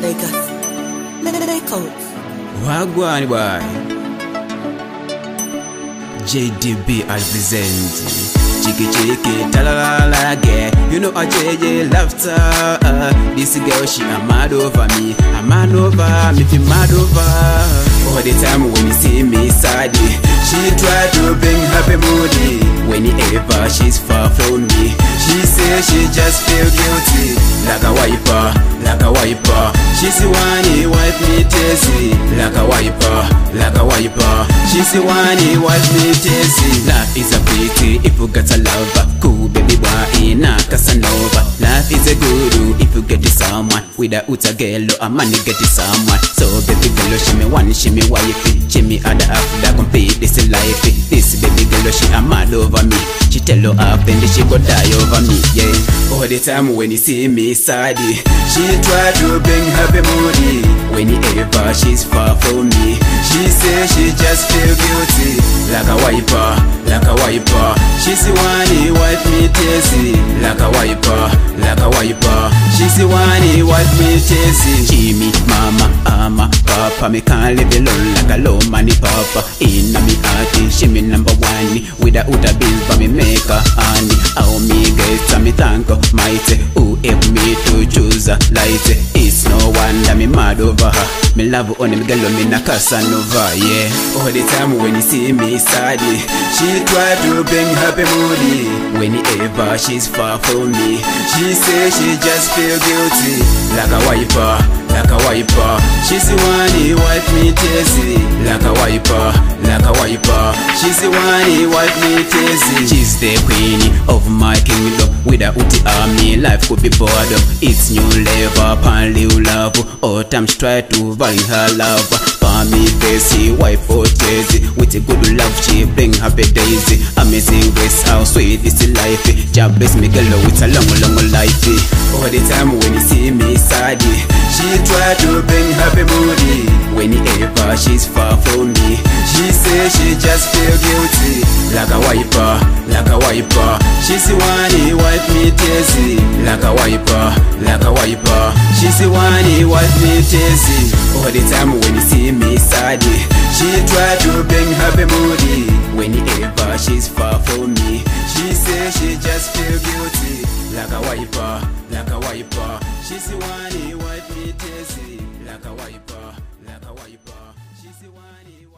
Lakers. Lakers. Wagwan boy. Jay DB I present. Chiki chiki talalala yeah. You know a JJ laughter. Uh, this girl she a mad over me. A mad over me, feel mad over. All the time when you see me sad, she try to bring happy moody. Whenever she's far from me, she say she just feel guilty. Like a wiper, like a wiper. She's the one he wipe me tasty. Like a wiper, like a wiper. She's the one he wipe me tasty. Life is a pity if you got a lover. Cool baby boy, not Casanova. Life is a good if you get it someone. Without a girl, or a man you get it someone. So baby girl, she me one, she me wifey. She me other half that complete this life. This baby girl, she a mad over me. She tell her half then she go die over me, yeah. All the time when you see me sad, she try to bring happy moody. Whenever she's far from me, she say she just feel guilty. Like a wiper, like a wiper. She's the one who wipe me tasty. Like a wiper, like a wiper. She's the one who wipe me tasty. Jimmy, mama, ama, papa, me can't live alone like a low money papa. In get me thank mighty. Who help me to choose a light. It's no wonder me mad over her. Me love on me girl, me na Casanova, yeah. All the time when you see me sad, she try to bring happy moody. Whenever she's far from me, she say she just feel guilty. Like a wiper, like a wiper. She's the one who wipe me tasty. Like a wiper, like a wiper. She's the one who wipe me tasty. She's the queen of my kingdom. Without the army, life could be bored. It's new level, pan new love. All time she try to buy her love. Me, Bessie, wife for Jay-Z. With a good love, she bring happy daisy. Amazing grace, how sweet is the life. Job bless me, girl, with a long, long life. All the time when you see me sad, she try to bring happy moody. Whenever she's far from me, she say she just feel guilty. Like a wiper, like a wiper. She's the one who wipe me tasty. Like a wiper, like a wiper. She's the one who wipe me tasty. All the time when you see me sad, she try to bring happy moody. Whenever she's far from me, she say she just feel guilty. Like a wiper, like a wiper. She's the one who wipe me tasty. Like a wiper, like a wiper. She's the one who